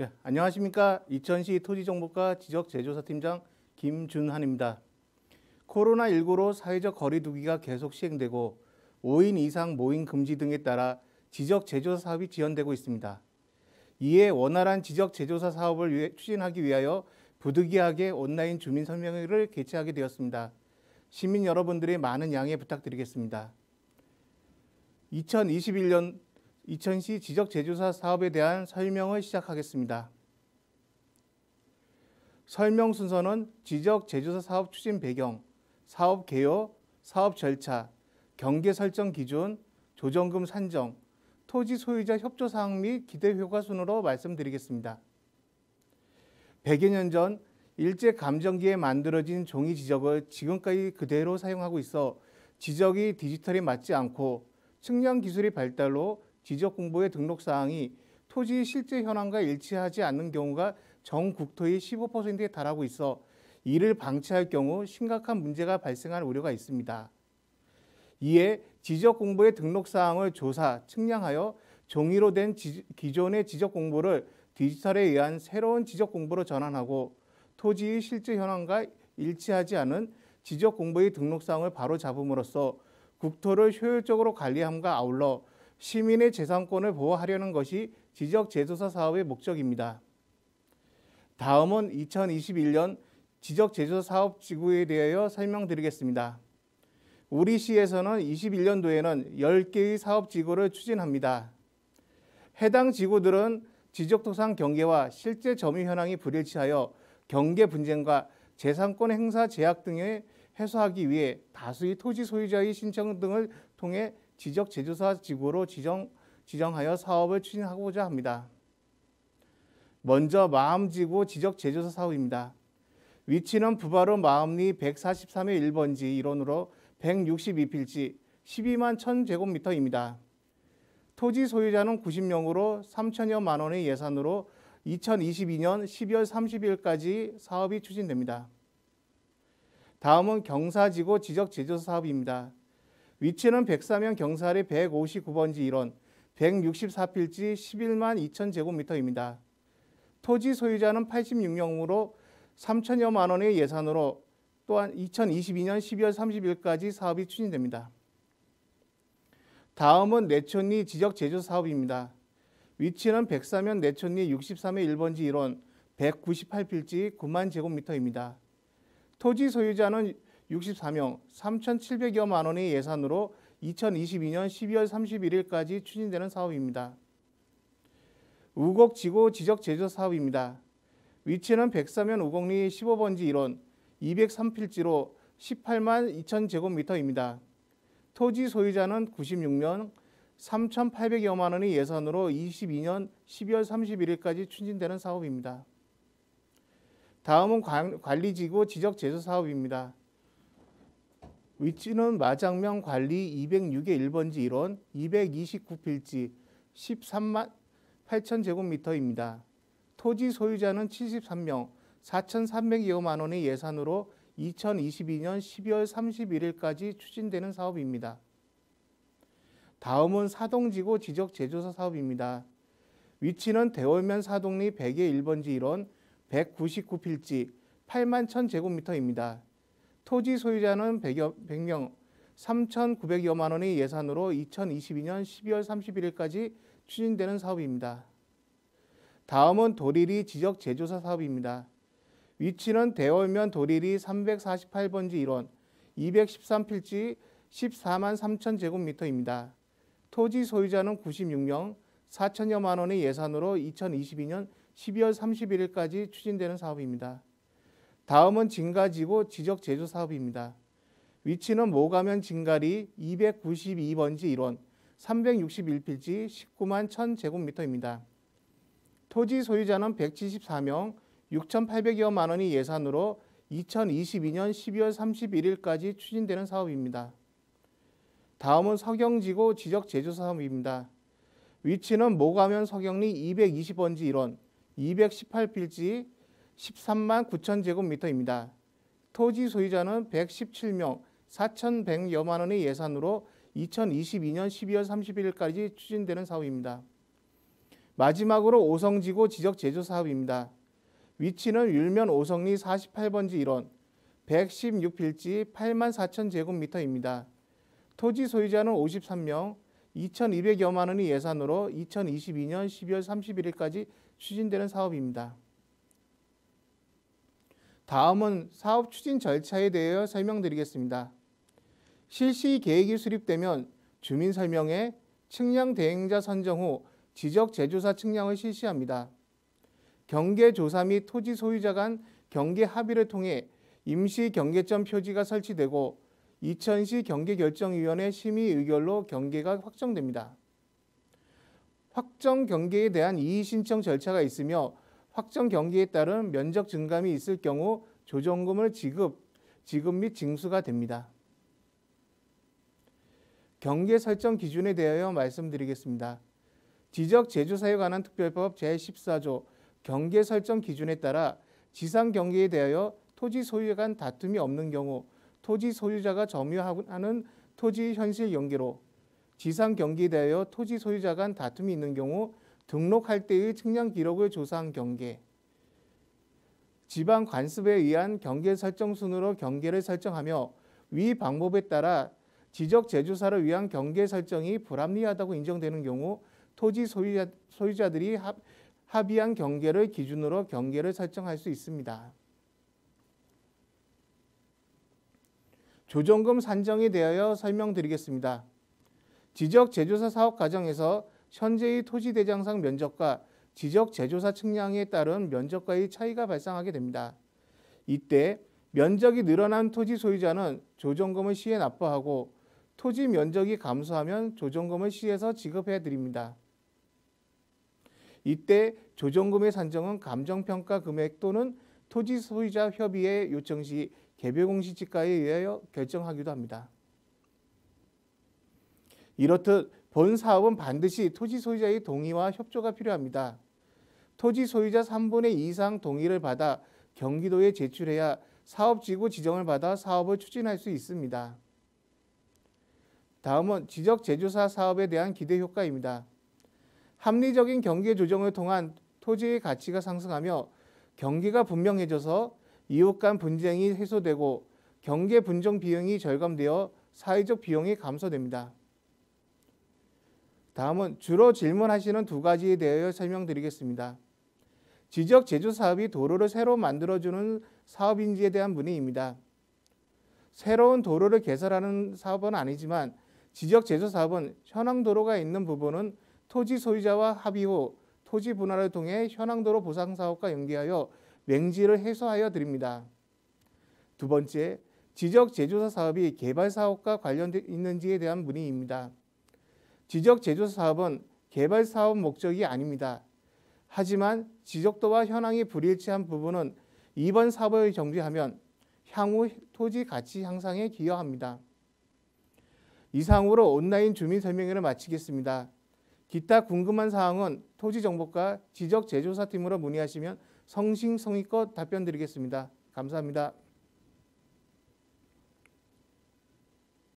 네, 안녕하십니까. 이천시 토지정보과 지적재조사팀장 김준한입니다. 코로나19로 사회적 거리 두기가 계속 시행되고 5인 이상 모임 금지 등에 따라 지적재조사 사업이 지연되고 있습니다. 이에 원활한 지적재조사 사업을 위해, 추진하기 위하여 부득이하게 온라인 주민 설명회를 개최하게 되었습니다. 시민 여러분들의 많은 양해 부탁드리겠습니다. 2021년 이천시 지적재조사 사업에 대한 설명을 시작하겠습니다. 설명 순서는 지적재조사 사업 추진 배경, 사업 개요, 사업 절차, 경계 설정 기준, 조정금 산정, 토지 소유자 협조 사항 및 기대 효과 순으로 말씀드리겠습니다. 100여 년 전 일제 감정기에 만들어진 종이 지적을 지금까지 그대로 사용하고 있어 지적이 디지털에 맞지 않고 측량 기술의 발달로 지적 공부의 등록 사항이 토지 실제 현황과 일치하지 않는 경우가 전 국토의 15%에 달하고 있어 이를 방치할 경우 심각한 문제가 발생할 우려가 있습니다. 이에 지적 공부의 등록 사항을 조사, 측량하여 종이로 된 지, 기존의 지적 공부를 디지털에 의한 새로운 지적 공부로 전환하고 토지의 실제 현황과 일치하지 않은 지적 공부의 등록 사항을 바로 잡음으로써 국토를 효율적으로 관리함과 아울러 시민의 재산권을 보호하려는 것이 지적재조사 사업의 목적입니다. 다음은 2021년 지적재조사 사업 지구에 대하여 설명드리겠습니다. 우리 시에서는 21년도에는 10개의 사업 지구를 추진합니다. 해당 지구들은 지적토상 경계와 실제 점유 현황이 불일치하여 경계 분쟁과 재산권 행사 제약 등에 해소하기 위해 다수의 토지 소유자의 신청 등을 통해 지적 제조사 지구로 지정, 지정하여 사업을 추진하고자 합니다. 먼저 마음지구 지적 제조사 사업입니다. 위치는 부바로 마음리 143의 1번지 일원으로 162필지 12만 1000제곱미터입니다. 토지 소유자는 90명으로 3천여만 원의 예산으로 2022년 12월 30일까지 사업이 추진됩니다. 다음은 경사지구 지적 제조사 사업입니다. 위치는 백사면 경사리 159번지 1원 164필지 11만 2천 제곱미터입니다. 토지 소유자는 86명으로 3천여만 원의 예산으로 또한 2022년 12월 30일까지 사업이 추진됩니다. 다음은 내촌리 지적 제조 사업입니다. 위치는 백사면 내촌리 63의 1번지 1원 198필지 9만 제곱미터입니다. 토지 소유자는 64명 3,700여만 원의 예산으로 2022년 12월 31일까지 추진되는 사업입니다. 우곡 지구 지적 제조 사업입니다. 위치는 백사면 우곡리 15번지 1원 203필지로 18만 2천 제곱미터입니다. 토지 소유자는 96명 3,800여만 원의 예산으로 22년 12월 31일까지 추진되는 사업입니다. 다음은 관리지구 지적 제조 사업입니다. 위치는 마장면 관리 206의 1번지 1원 229필지 13만 8천 제곱미터입니다. 토지 소유자는 73명 4,300여만 원의 예산으로 2022년 12월 31일까지 추진되는 사업입니다. 다음은 사동지구 지적 제조사 사업입니다. 위치는 대월면 사동리 100의 1번지 1원 199필지 8만 1 제곱미터입니다. 토지 소유자는 100여, 명 3,900여만 원의 예산으로 2022년 12월 31일까지 추진되는 사업입니다. 다음은 도리리 지적 제조사 사업입니다. 위치는 대월면 도리리 348번지 1원 213필지 14만 3천 제곱미터입니다. 토지 소유자는 96명 4천여만 원의 예산으로 2022년 12월 31일까지 추진되는 사업입니다. 다음은 진가지구 지적 제조 사업입니다. 위치는 모가면 진가리 292번지 1원 361필지 19만 1000 제곱미터입니다. 토지 소유자는 174명 6,800여만 원의 예산으로 2022년 12월 31일까지 추진되는 사업입니다. 다음은 서경지구 지적 제조 사업입니다. 위치는 모가면 서경리 220번지 1원 218필지 13만 9천 제곱미터입니다. 토지 소유자는 117명 4,100여만 원의 예산으로 2022년 12월 31일까지 추진되는 사업입니다. 마지막으로 오성지구 지적 제조 사업입니다. 위치는 율면 오성리 48번지 1원 116필지 8만 4천 제곱미터입니다. 토지 소유자는 53명, 2,200여만 원의 예산으로 2022년 12월 31일까지 추진되는 사업입니다. 다음은 사업 추진 절차에 대해 설명드리겠습니다. 실시 계획이 수립되면 주민 설명회, 측량 대행자 선정 후 지적 제조사 측량을 실시합니다. 경계 조사 및 토지 소유자 간 경계 합의를 통해 임시 경계점 표지가 설치되고 이천시 경계결정위원회 심의 의결로 경계가 확정됩니다. 확정 경계에 대한 이의 신청 절차가 있으며 확정 경계에 따른 면적 증감이 있을 경우 조정금을 지급, 지급 및 징수가 됩니다. 경계 설정 기준에 대하여 말씀드리겠습니다. 지적 제조사에 관한 특별법 제14조 경계 설정 기준에 따라 지상 경계에 대하여 토지 소유자 간 다툼이 없는 경우 토지 소유자가 점유하는 토지 현실 경계로 지상 경계에 대하여 토지 소유자 간 다툼이 있는 경우 등록할 때의 측량 기록을 조사한 경계 지방 관습에 의한 경계 설정 순으로 경계를 설정하며 위 방법에 따라 지적 제조사를 위한 경계 설정이 불합리하다고 인정되는 경우 토지 소유자, 소유자 들이 합, 합의한 경계를 기준으로 경계를 설정할 수 있습니다. 조정금 산정에 대하여 설명드리겠습니다. 지적 제조사 사업 과정에서 현재의 토지 대장상 면적과 지적 제조사 측량에 따른 면적과의 차이가 발생하게 됩니다. 이때 면적이 늘어난 토지 소유자는 조정금을 시에 납부하고 토지 면적이 감소하면 조정금을 시에서 지급해 드립니다. 이때 조정금의 산정은 감정평가 금액 또는 토지 소유자 협의회 요청 시 개별 공시지가에 의하여 결정하기도 합니다. 이렇듯 본 사업은 반드시 토지 소유자의 동의와 협조가 필요합니다. 토지 소유자 3분의 2 이상 동의를 받아 경기도에 제출해야 사업지구 지정을 받아 사업을 추진할 수 있습니다. 다음은 지적 제조사 사업에 대한 기대 효과입니다. 합리적인 경계 조정을 통한 토지의 가치가 상승하며 경계가 분명해져서 이웃 간 분쟁이 해소되고 경계 분정 비용이 절감되어 사회적 비용이 감소됩니다. 다음은 주로 질문하시는 두 가지에 대하여 설명드리겠습니다. 지적 제조 사업이 도로를 새로 만들어주는 사업인지에 대한 문의입니다. 새로운 도로를 개설하는 사업은 아니지만 지적 제조 사업은 현황 도로가 있는 부분은 토지 소유자와 합의 후 토지 분할을 통해 현황 도로 보상 사업과 연계하여 맹지를 해소하여 드립니다. 두 번째, 지적 제조사 사업이 개발 사업과 관련돼 있는지에 대한 문의입니다. 지적 제조사 사업은 개발 사업 목적이 아닙니다. 하지만 지적도와 현황이 불일치한 부분은 이번 사업을 정지하면 향후 토지 가치 향상에 기여합니다. 이상으로 온라인 주민 설명회를 마치겠습니다. 기타 궁금한 사항은 토지정보과 지적제조사팀으로 문의하시면 성심성의껏 답변 드리겠습니다. 감사합니다.